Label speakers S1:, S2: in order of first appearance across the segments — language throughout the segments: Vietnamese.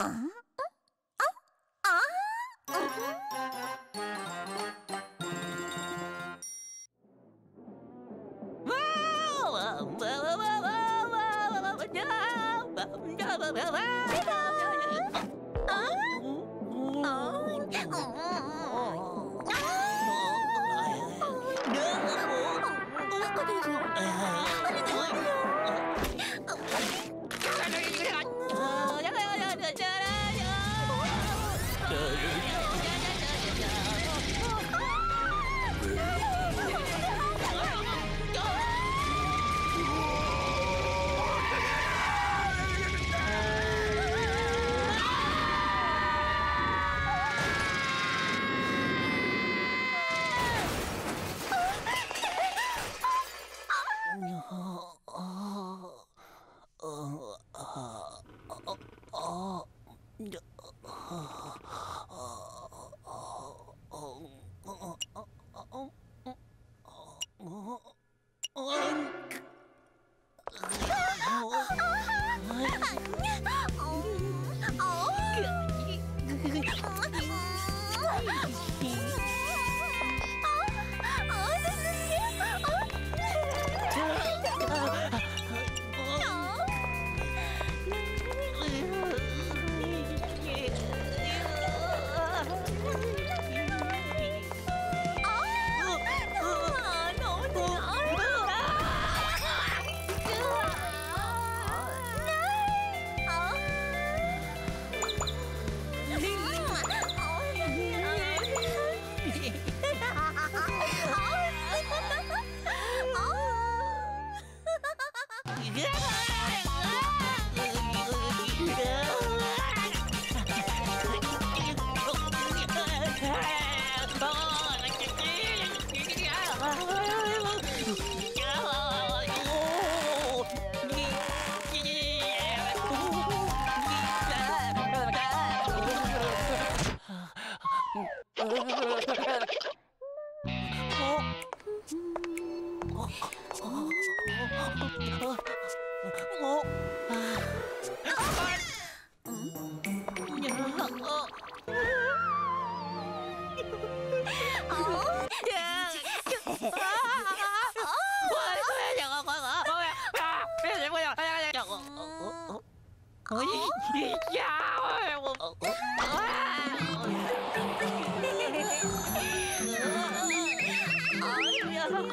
S1: Uh-huh.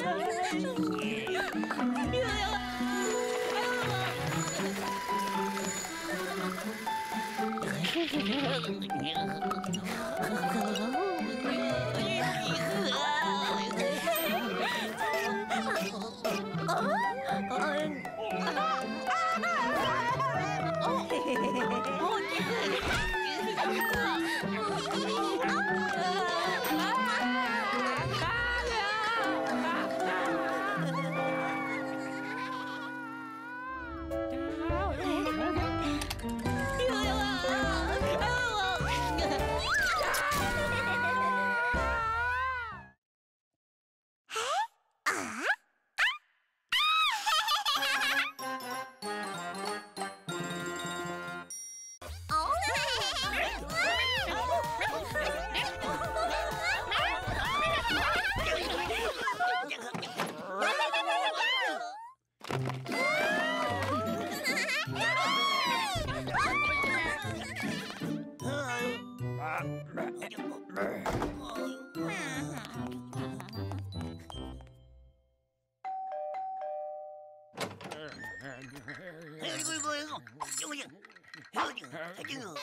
S1: 我的心里我的歌声里 아이고 이거 이거 이거 이거 아이고 이거 이거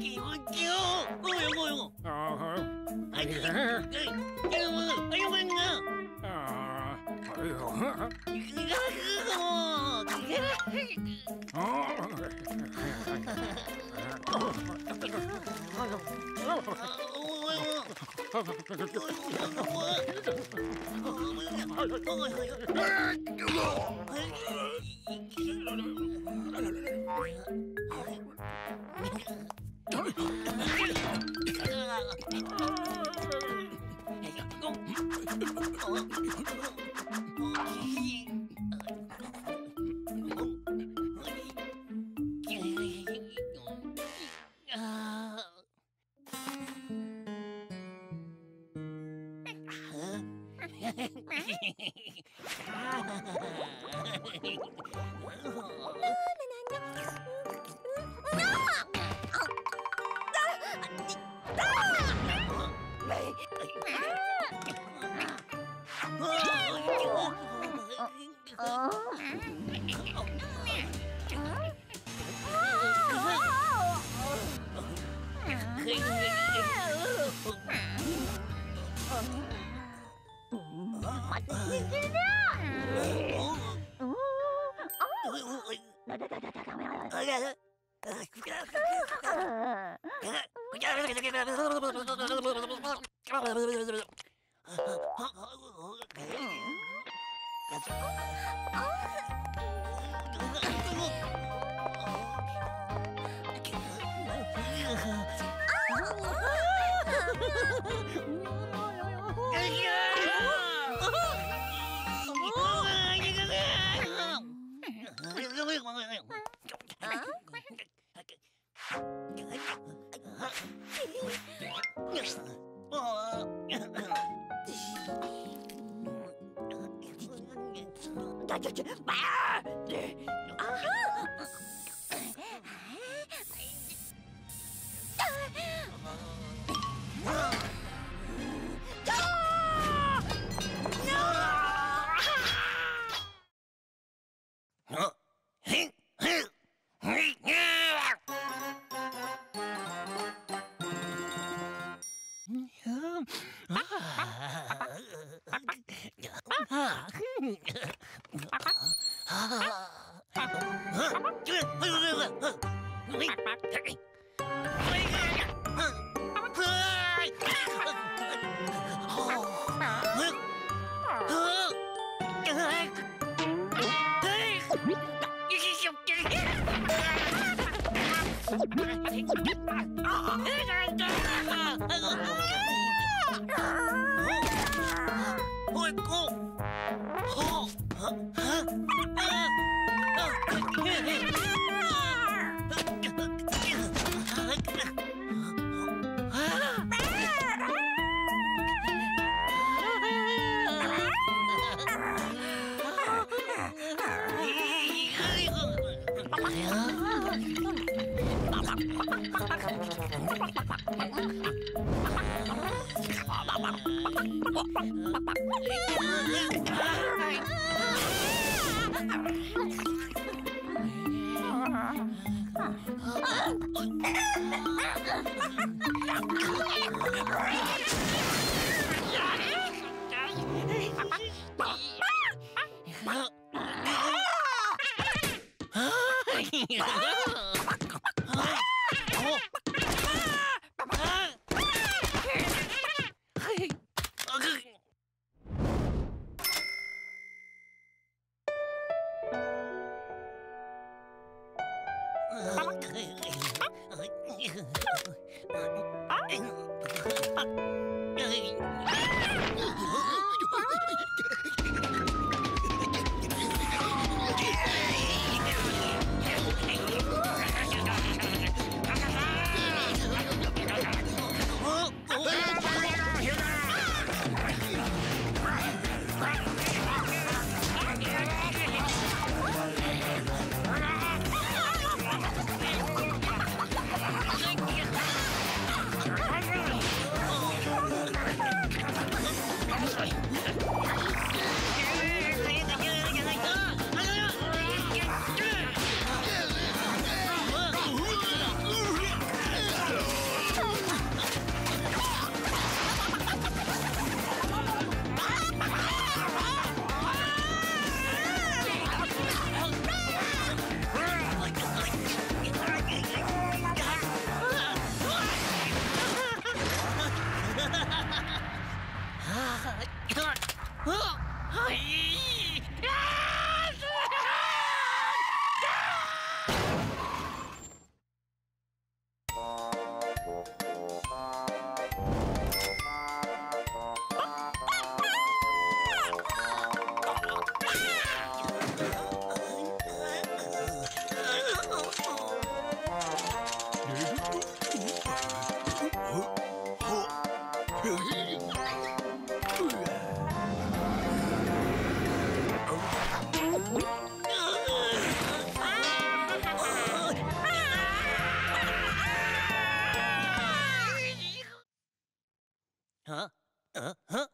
S1: 気持ちよごよごよあああいやあやばいなあああやい。やあいやあああああ Ah! Ah! हाँ हाँ हाँ।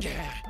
S1: Yeah.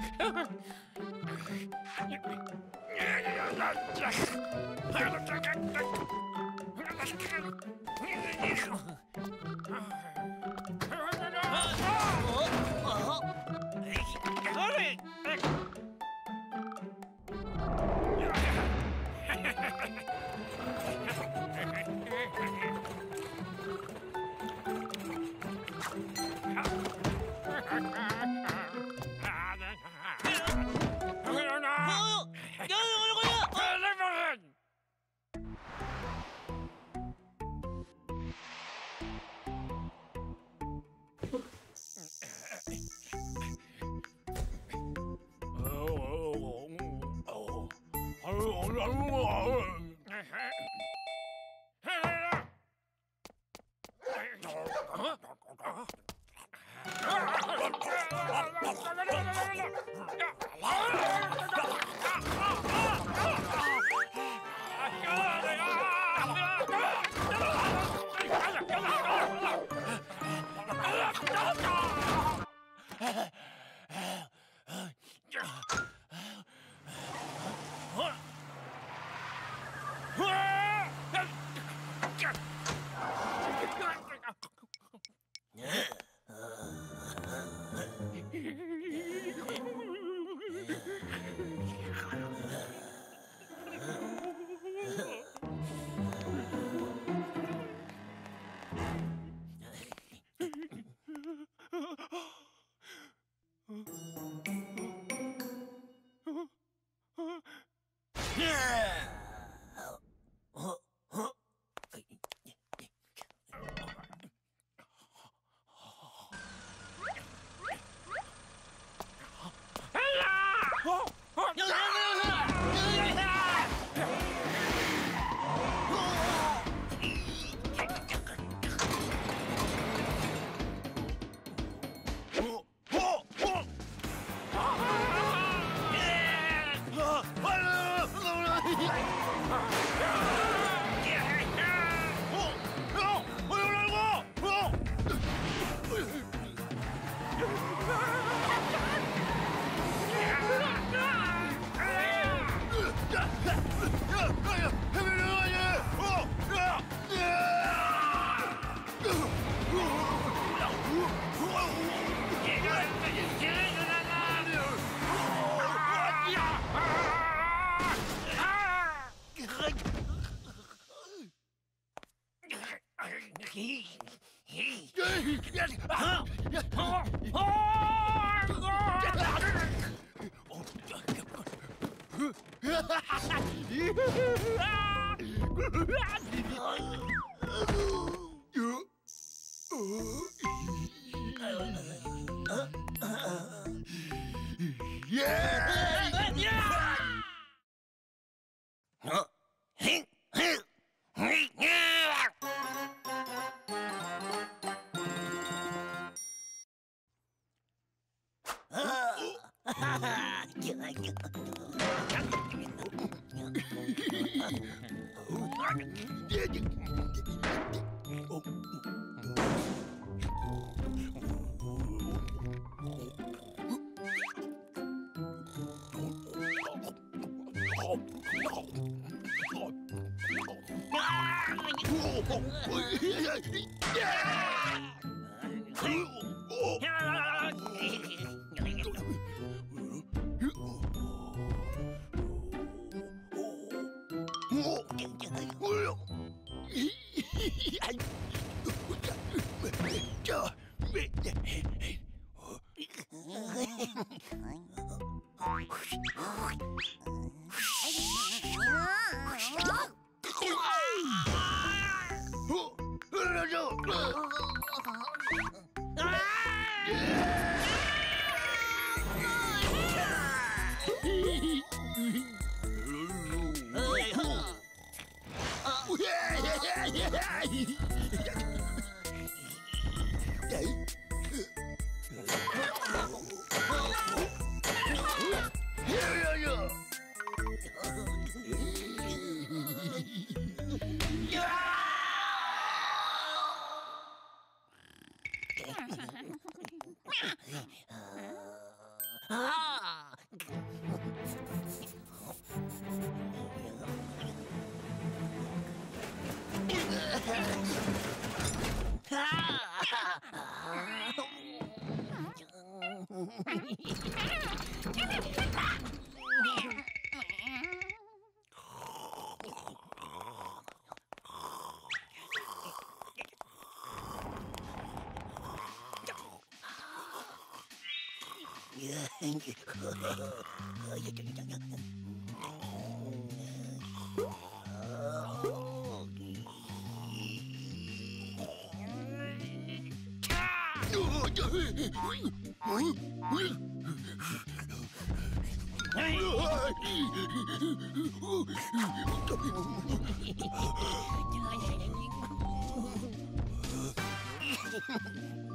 S2: 야, 야, 야, 야.
S1: 아! Ha ha ha!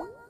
S1: 응?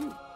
S1: Ooh.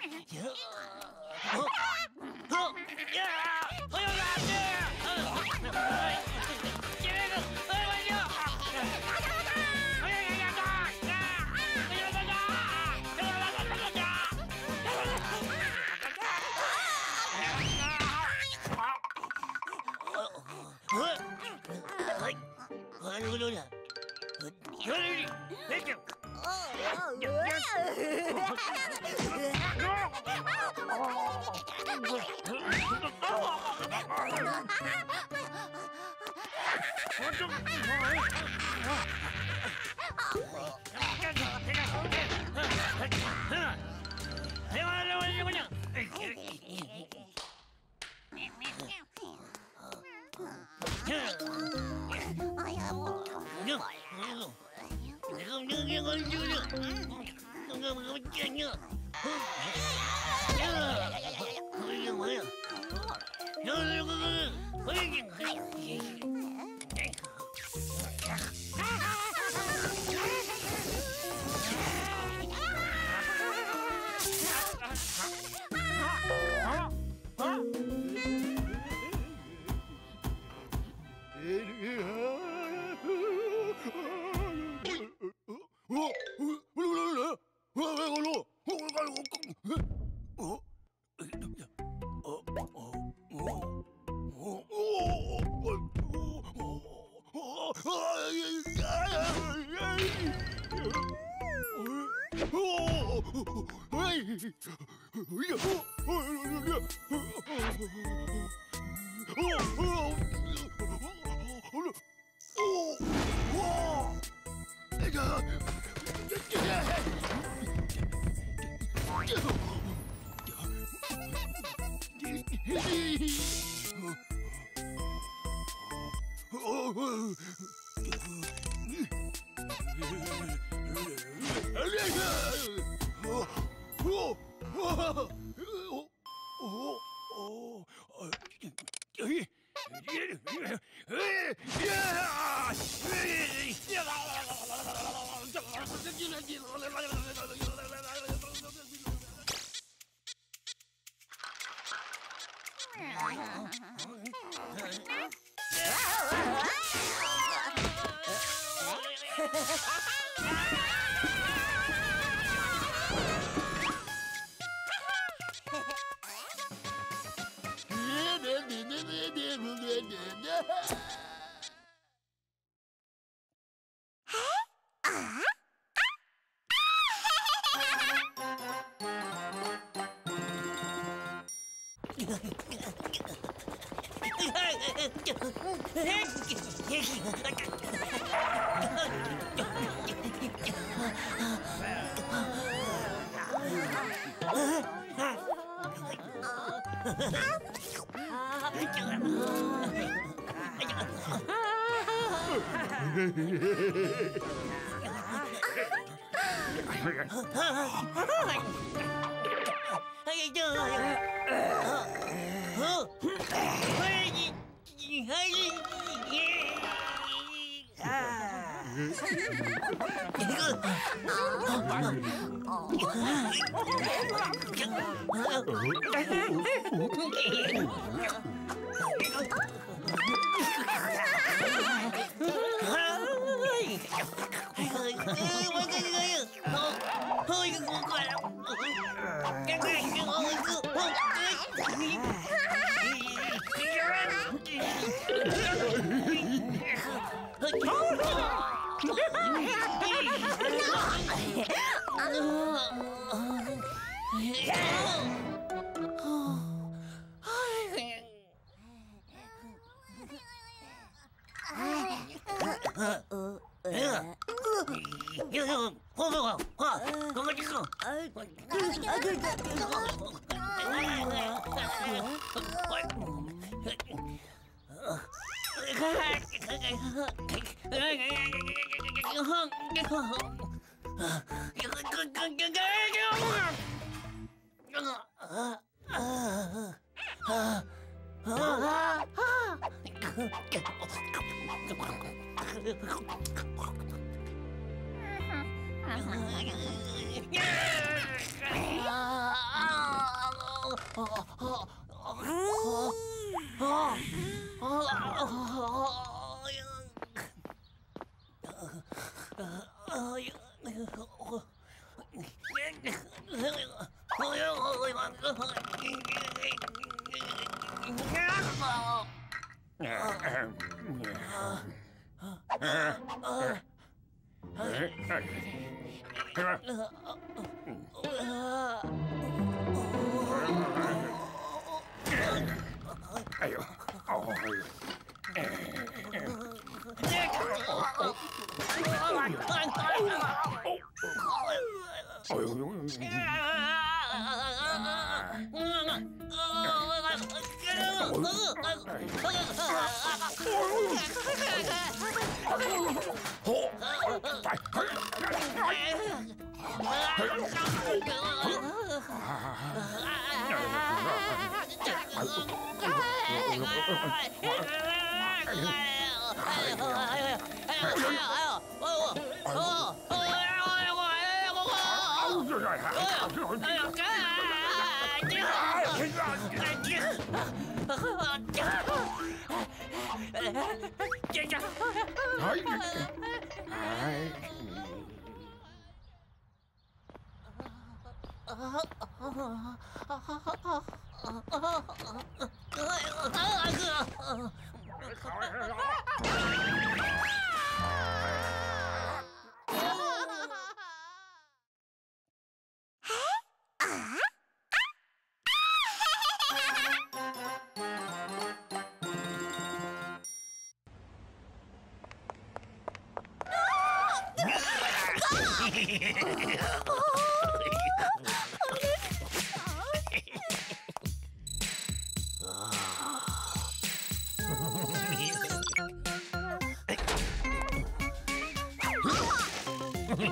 S1: 呀啊呀哎呀 Oh, don't... Oh, oh, oh.
S2: わっ
S1: Huh? Oh, Yeah! 아이고 Oh,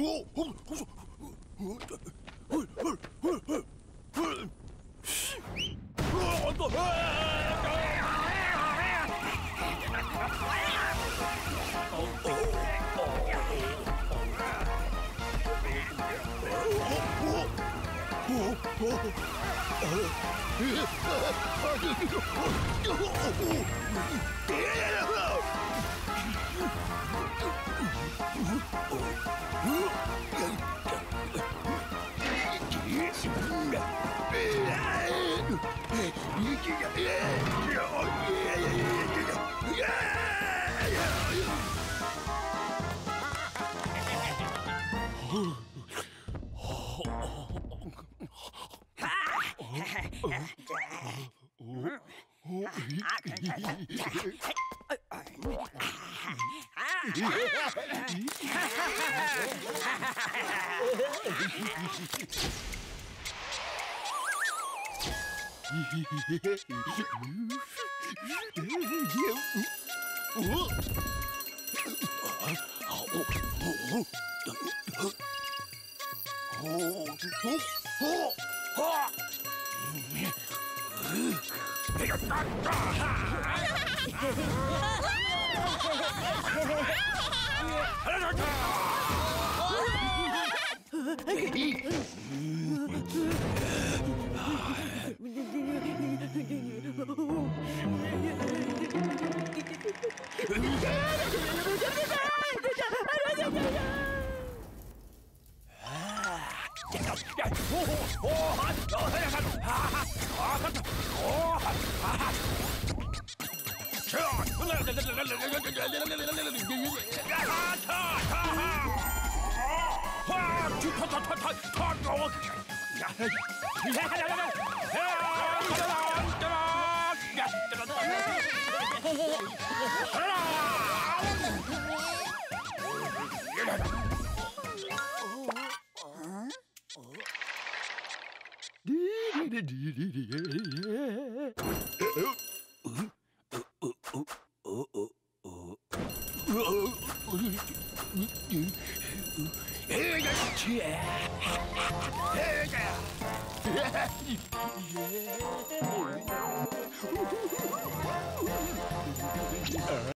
S2: Oh! Yeah! 아,
S1: Ja,
S2: ja, ja.